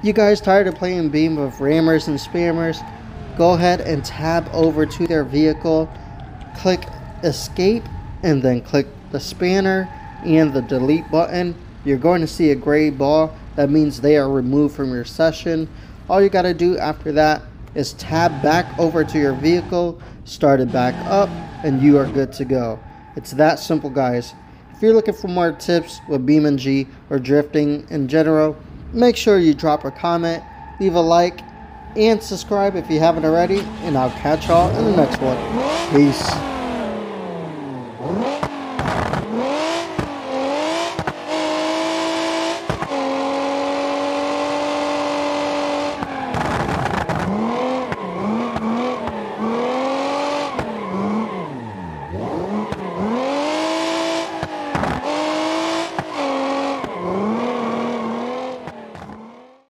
You guys tired of playing Beam with rammers and spammers? Go ahead and tab over to their vehicle, click escape, and then click the spanner and the delete button. You're going to see a gray ball. That means they are removed from your session. All you got to do after that is tab back over to your vehicle, start it back up, and you are good to go. It's that simple, guys. If you're looking for more tips with BeamNG or drifting in general, make sure you drop a comment, leave a like, and subscribe if you haven't already, and I'll catch y'all in the next one. Peace.